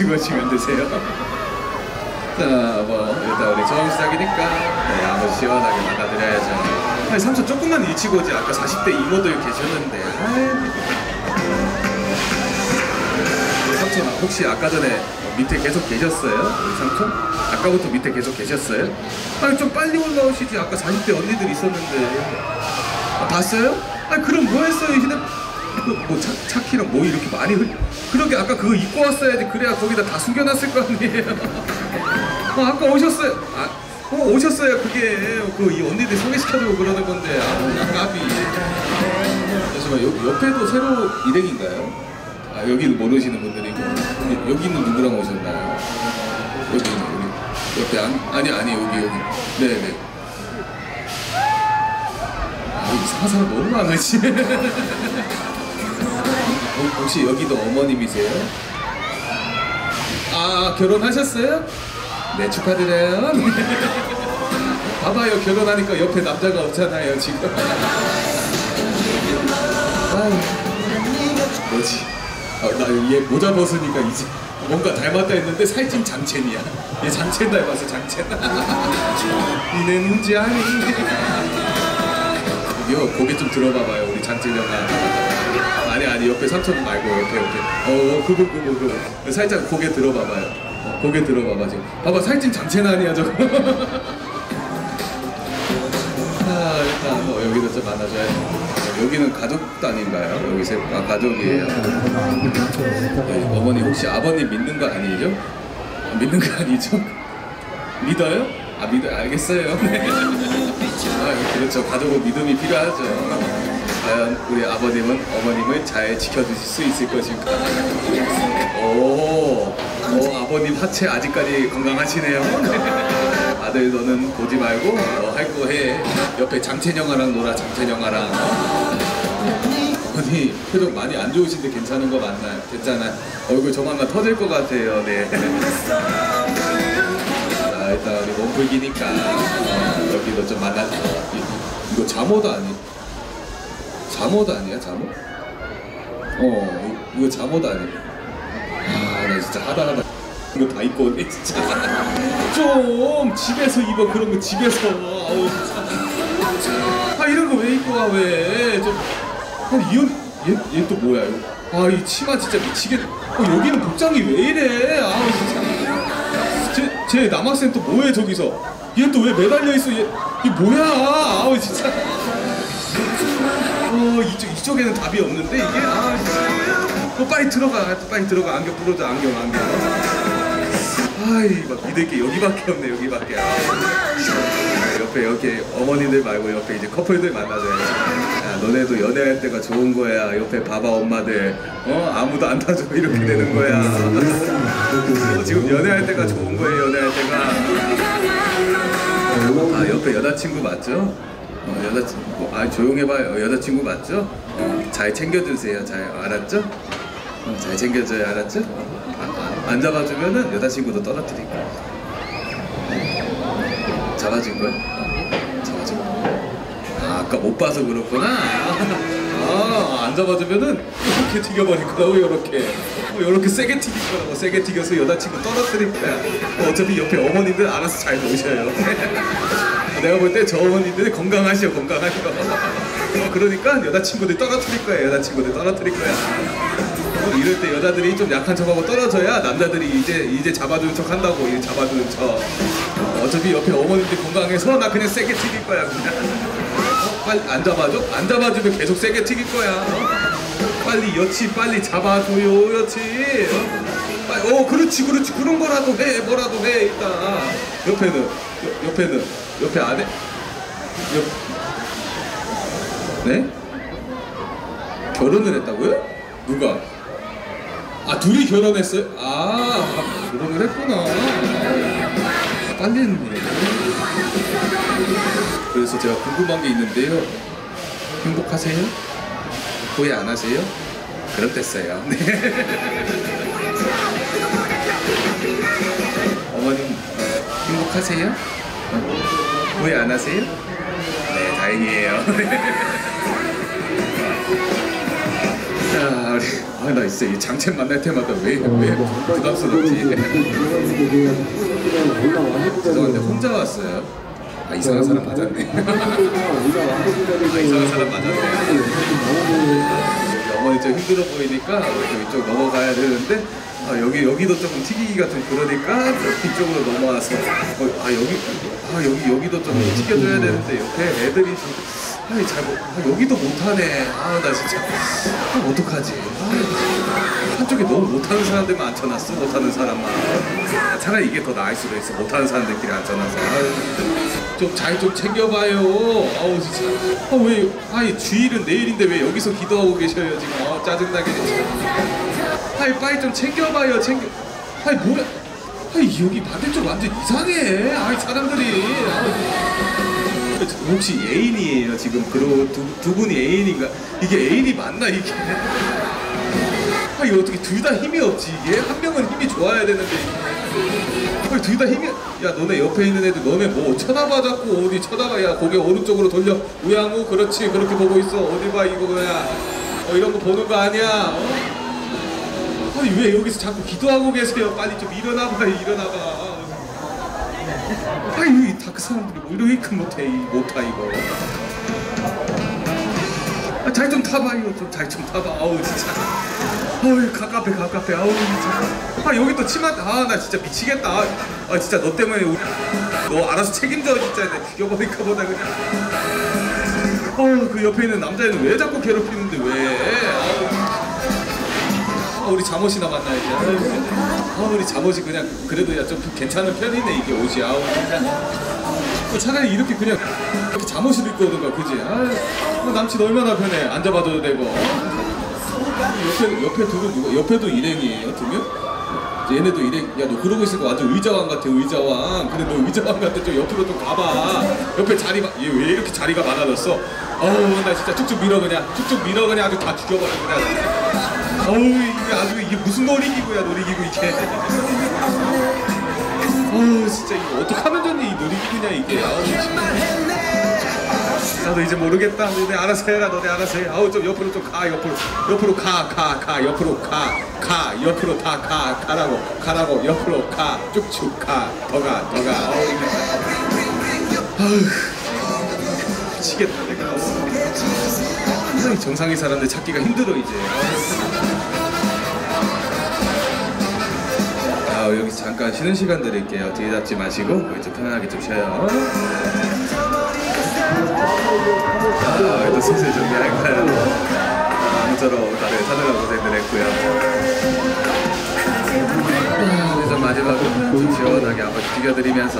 찍어주시면 되세요. 자, 뭐 일단 우리 처음 시작이니까 네, 한번 시원하게 받아들여야죠. 아니 삼촌 조금만 일찍 오지. 아까 40대 이모들 계셨는데. 아이. 삼촌 혹시 아까 전에 밑에 계속 계셨어요? 우리 삼촌? 아까부터 밑에 계속 계셨어요? 아니 좀 빨리 올라오시지. 아까 40대 언니들 있었는데. 아, 봤어요? 아니 그럼 뭐 했어요? 휴대 그 뭐 차키랑 뭐 이렇게 많이 흘... 그러게 아까 그거 입고 왔어야지. 그래야 거기다 다 숨겨놨을 거 아니에요. 어, 아까 오셨어요. 아, 어, 오셨어요 그게. 그 이 언니들 소개시켜주고 그러는 건데. 아 까비. 잠시만 여, 옆에도 새로 일행인가요? 아 여기는 모르시는 분들이고. 여- 여기는 누구랑 오셨나요? 여기 여기 옆에 안, 아니 아니 여기 여기. 네네. 아, 이상한 사람 너무 많으시. 어, 혹시 여기도 어머님이세요? 아 결혼하셨어요? 네 축하드려요. 봐봐요 결혼하니까 옆에 남자가 없잖아요 지금. 아유, 뭐지? 아, 나얘 모자 벗으니까 이제 뭔가 닮았다 했는데 살찐 장첸이야. 얘 장첸 닮았어 장첸. 아닌데. 이거 고개 좀 들어봐봐요 우리 장진영아 아니 아니 옆에 삼촌 말고 옆에 옆에 어 그거 그거 그거 살짝 고개 들어봐봐요 어, 고개 들어봐봐 지금 봐봐 살찐 장첸 아니야 저거 아 일단 뭐 여기도 좀 안아줘야지 여기는 가족 단인가요? 여기 세, 아 가족이에요 네, 어머니 혹시 아버님 믿는 거 아니죠? 아, 믿는 거 아니죠? 믿어요? 아 믿어 알겠어요. 네. 아 그렇죠. 가족은 믿음이 필요하죠. 과연 우리 아버님은 어머님을 잘 지켜주실 수 있을 것일까? 오, 오 아버님 하체 아직까지 건강하시네요. 아들 너는 보지 말고 너 할 거 해. 옆에 장채영아랑 놀아 장채영아랑. 어머니 표정 많이 안 좋으신데 괜찮은 거 맞나요? 괜찮아요. 얼굴 조만간 터질 것 같아요. 네. 자 일단 우리 몸풀기니까 어, 여기도 좀 만나 이- 이거 잠옷 아니 잠옷 아니야 잠옷? 어 이- 이거 잠옷 아니 아나 진짜 하다 하다 이거 다 입고 오네 진짜. 좀 집에서 입어 그런 거 집에서. 아우 아 이런 거 왜 입고 가왜좀. 아니 이얘얘 또 뭐야 이거? 아 이 치마 진짜 미치겠 어 여기는 복장이 왜 이래? 아우 진짜. 제, 제 남학생 또 뭐해 저기서? 얘 또 왜 매달려 있어? 얘, 얘 뭐야? 아우 진짜 어 이쪽 이쪽에는 답이 없는데 이게 아. 어 빨리 들어가 빨리 들어가. 안경 부러져 안경 안경. 아이 막 믿을 게. 여기밖에 없네 여기밖에. 아, 옆에 여기 어머니들 말고 옆에 이제 커플들 만나줘야지. 야 너네도 연애할 때가 좋은 거야. 옆에 바바 엄마들. 어? 아무도 안 타줘. 이렇게 되는 거야. 어, 지금 연애할 때가 좋은 거예요 연애할 때가. 아 옆에 여자친구 맞죠? 어, 여자친구 아 조용해봐요 여자친구 맞죠? 어, 잘 챙겨주세요 잘 알았죠? 어, 잘 챙겨줘요 알았죠? 아, 안 잡아주면은 여자친구도 떨어뜨릴 거야 잡아준? 어, 잡아준 거야 아, 아까 못 봐서 그렇구나 아, 안 잡아주면은 이렇게 튀겨버릴 거라고 이렇게. 뭐 이렇게 세게 튀길 거라고. 세게 튀겨서 여자친구 떨어뜨릴 거야 어, 어차피 옆에 어머님들 알아서 잘 놓으셔요. 내가 볼 때 저 어머니들 건강하시오 건강하시오. 어, 그러니까 여자친구들 떨어뜨릴 거야 여자친구들 떨어뜨릴 거야. 어, 이럴 때 여자들이 좀 약한 척하고 떨어져야 남자들이 이제 이제 잡아주는 척 한다고 이제 잡아주는 척. 어, 어차피 옆에 어머님들 건강해서 나 그냥 세게 튀길 거야 그냥. 어, 빨리 안 잡아줘? 안 잡아주면 계속 세게 튀길 거야 어? 빨리 여치 빨리 잡아줘요 여치 어? 빨리, 어 그렇지 그렇지 그런 거라도 해 뭐라도 해 일단 옆에는 옆, 옆에는 옆에 안에 옆 네? 결혼을 했다고요? 누가? 아 둘이 결혼했어요? 아 결혼을 했구나 아, 빨리 했네 그래서 제가 궁금한 게 있는데요 행복하세요? 후회 안 하세요? 그럼 됐어요 네. 어머님 어, 행복하세요? 어, 후회 안 하세요? 네 다행이에요 자, 아니, 아, 나 진짜 이 장첸 만날 때마다 왜, 왜 부담스럽지? 죄송한데 혼자 왔어요. 아, 이상한 사람 맞았네. 아, 이상한 사람 맞았네. 여기 어머니 좀 힘들어 보이니까 이쪽 넘어가야 되는데 아, 여기 여기도 좀 튀기기가 좀 그러니까 이쪽으로 넘어와서 어, 아 여기 아 여기 여기도 좀 튀겨줘야 되는데 옆에 애들이 좀 아이 잘 못, 아, 여기도 못하네. 아 나 진짜 아, 어떡하지? 아, 한쪽에 너무 못하는 사람들만 앉혀놨어 못하는 사람만. 아, 차라리 이게 더 나을 수도 있어 못하는 사람들끼리 앉혀놔서. 좀 잘 좀 챙겨봐요. 아우 진짜. 아왜 아이 주일은 내일인데 왜 여기서 기도하고 계셔요 지금? 아 짜증나게. 아이 빨리 좀 챙겨봐요 챙겨. 아이 뭐야? 아이 여기 반대쪽 완전 이상해. 아이 사람들이. 아우. 혹시 애인이에요 지금 그리고 두, 두 분이 애인인가? 이게 애인이 맞나 이게? 아 이거 어떻게 둘 다 힘이 없지 이게? 한 명은 힘이 좋아야 되는데 둘다 힘이 야 너네 옆에 있는 애들 너네 뭐 쳐다봐 자꾸 어디 쳐다봐. 야 고개 오른쪽으로 돌려. 우양우 그렇지 그렇게 보고 있어. 어디 봐 이거 뭐야 어 이런 거 보는 거 아니야. 어? 아니 왜 여기서 자꾸 기도하고 계세요? 빨리 좀 일어나봐 일어나봐. 아유 이 다크 사람들이 뭐 이렇게 못해 이 못하 이거. 아, 잘 좀 타봐요 좀잘 좀 타봐. 아우 진짜 아우 가깝해 가깝해 아우 진짜 아 여기 또 치마 아 나 진짜 미치겠다 아, 아 진짜 너 때문에 우리 너 알아서 책임져 진짜 내 죽여버릴까 보다 그냥 아그 옆에 있는 남자애는 왜 자꾸 괴롭히는데 왜 아, 우리 잠옷이나 만나야지. 아, 우리 잠옷이 그냥 그래도 야 좀 괜찮은 편이네 이게 옷이. 아우 진짜. 차라리 이렇게 그냥 이렇게 잠옷을 입고 오든가 그지? 아, 뭐 남친 얼마나 편해. 앉아봐도 되고. 옆에 옆에 두분 누가? 옆에도 일행이에요 두 명? 얘네도 일행. 야너 그러고 있으니까 완전 의자왕 같아 의자왕. 근데 너 의자왕 같아 좀 옆으로 좀 가봐. 옆에 자리가 얘 왜 이렇게 자리가 많아졌어? 어우 나 진짜 쭉쭉 밀어 그냥 쭉쭉 밀어 그냥 아주 다 죽여버려 그냥. 어우 이게 아주 이게 무슨 놀이기구야 놀이기구 이게 어우 진짜 이거 어떡하면 좋니 이 놀이기구냐 이게 아우 진짜. 나도 이제 모르겠다. 너네 알아서 해라 너네 알아서 해. 아우 좀 옆으로 좀 가 옆으로. 옆으로 가 가 가. 옆으로 가 가. 옆으로 다 가. 가라고 가라고. 옆으로 가. 쭉쭉 가 더 가 더 가. 아우 이게 아우 미치겠다 내가. 세상에 정상의 사람들 찾기가 힘들어 이제. 아 여기 잠깐 쉬는 시간 드릴게요. 뒤에 잡지 마시고 좀 편안하게 좀 쉬어요. 아 여기도 슬슬 정리할까요? 아무쪼록 다들 사느라 고생들 했고요. 아, 그래서 마지막으로 좀 시원하게 한번 튀겨드리면서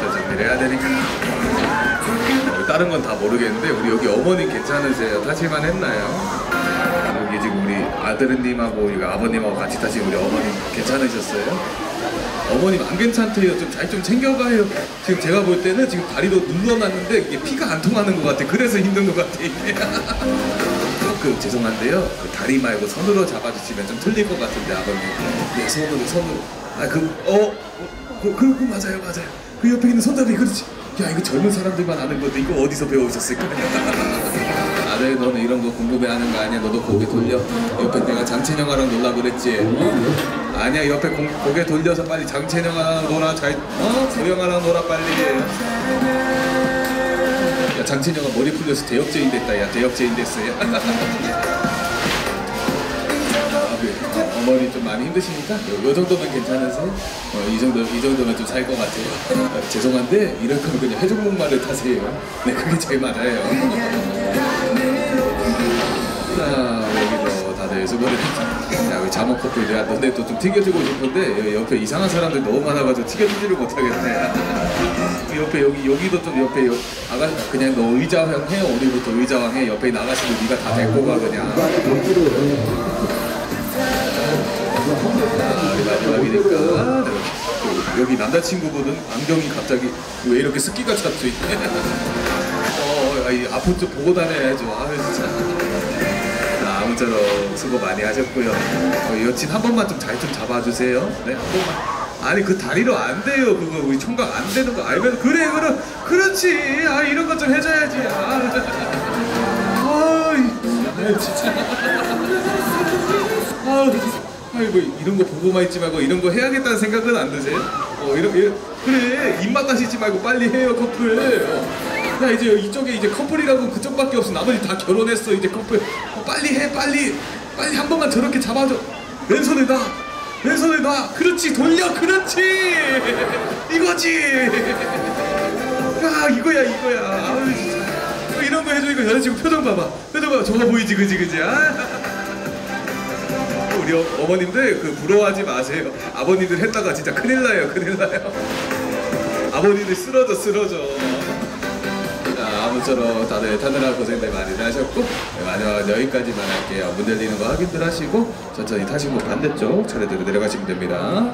또 정리를 해야 되니까. 어, 다른 건 다 모르겠는데 우리 여기 어머님 괜찮으세요? 타실만 했나요? 여기 지금 우리 아들님하고 우리 아버님하고 같이 타신 우리 어머님 괜찮으셨어요? 어머님 안 괜찮대요. 좀 잘 좀 챙겨가요. 지금 제가 볼 때는 지금 다리도 눌러놨는데 이게 피가 안 통하는 것 같아. 그래서 힘든 것 같아. 이게. 그 죄송한데요. 그 다리 말고 손으로 잡아주시면 좀 틀릴 것 같은데 아버님. 네 손으로 손으로. 아그어 그, 그, 그 맞아요 맞아요. 그 옆에 있는 손잡이 그렇지. 야 이거 젊은 사람들만 아는 건데 이거 어디서 배우셨을까? 아들 너는 이런 거 궁금해하는 거 아니야? 너도 고개 돌려. 옆에 내가 장첸영아랑 놀라 그랬지. 아니야 옆에 공, 고개 돌려서 빨리 장첸영아랑 놀아 잘. 어 소영아랑 놀아 빨리. 야 장첸영아 머리 풀려서 대역죄인 됐다. 야 대역죄인 됐어요. 아, 그, 어, 어머니 좀 많이 힘드시니까 요, 요 정도면 괜찮으세요? 어, 이 정도 이 정도면 좀 살 것 같아요. 어, 죄송한데 이럴 거면 그냥 해적목마를 타세요. 네 그게 제일 맞아요. 자 여기도 다들 수고를 야 우리 자몽 커플 내가 너네 또 좀 튀겨주고 싶은데 옆에 이상한 사람들 너무 많아가지고 튀겨주지를 못하겠네. 그 옆에 여기 여기도 좀 옆에 여, 아가 그냥 너 의자왕 해 오늘부터 의자왕 해 옆에 아가씨들 네가 다 데리고 가 그냥. 아, 마지막이니까 아, 여기 남자친구분은 안경이 갑자기 왜 이렇게 습기가 찼지? 어, 이 앞으로 좀 보고 다녀야죠. 아 진짜. 자, 아무쪼록 수고 많이 하셨고요. 어, 여친 한 번만 좀 잘 좀 잡아주세요. 네, 한 번만. 아니 그 다리로 안 돼요. 그거 우리 총각 안 되는 거 알면 그래 그래 그렇지. 아 이런 것 좀 해줘야지. 아, 아, 이- 아 진짜. 아우 아이고 이런 거 보고만 있지 말고 이런 거 해야겠다는 생각은 안 드세요? 어 이런- 그래 입맛 다시지 말고 빨리 해요 커플 어. 나 이제 이쪽에 이제 커플이라고 그쪽밖에 없어. 나머지 다 결혼했어. 이제 커플. 어, 빨리 해 빨리. 빨리 한 번만 저렇게 잡아줘. 왼손에 놔. 왼손에 놔. 그렇지 돌려. 그렇지. 이거지. 야 이거야 이거야. 아유 진짜. 어, 이런 거 해주니까 여자친구 표정 봐봐. 표정 봐봐. 좋아 보이지 그지 그지? 아. 우리 어, 어머님들 그 부러워하지 마세요. 아버님들 했다가 진짜 큰일 나요 큰일 나요. 아버님들 쓰러져 쓰러져. 자 아무쪼록 다들 타느라 고생들 많이 하셨고 네, 마지막 여기까지만 할게요. 문 열리는 거 확인들 하시고 천천히 타시고 반대쪽 차례대로 내려가시면 됩니다